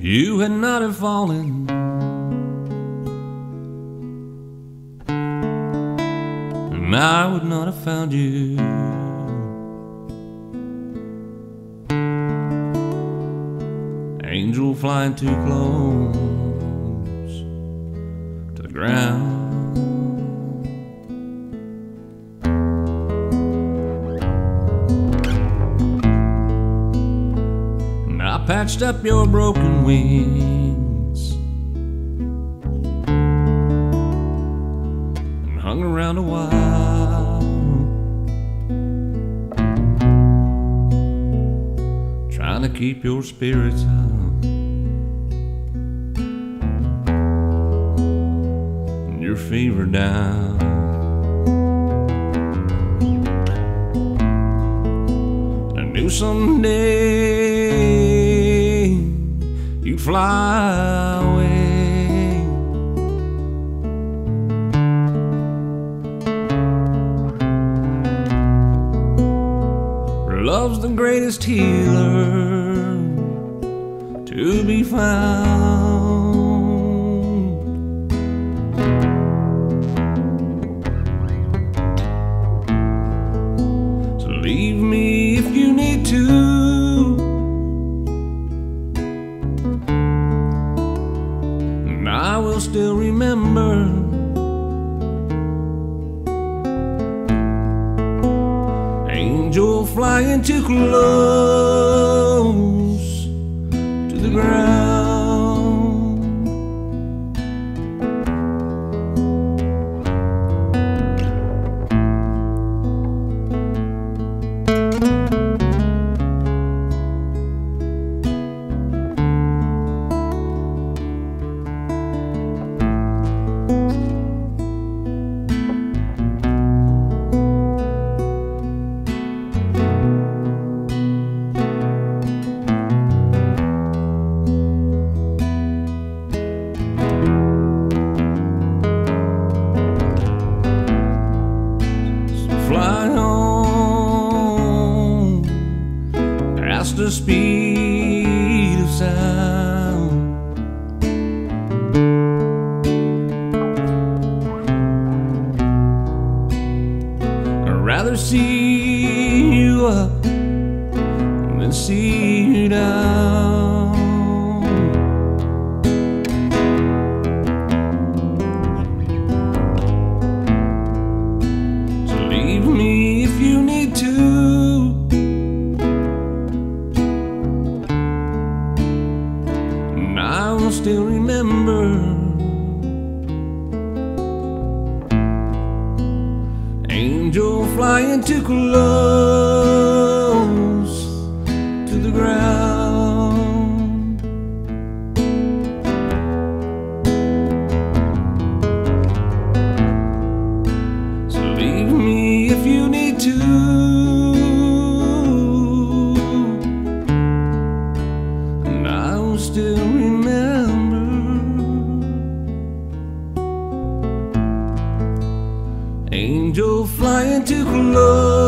you had not have fallen. And I would not have found you. Angel flying too close to the ground. I patched up your broken wings and hung around a while, trying to keep your spirits up and your fever down. I knew someday fly away. Love's the greatest healer to be found. So leave me I will still remember. Angel flying too close to the ground. The speed of sound. I'd rather see you up than see you down. Flying to close Angel flying too close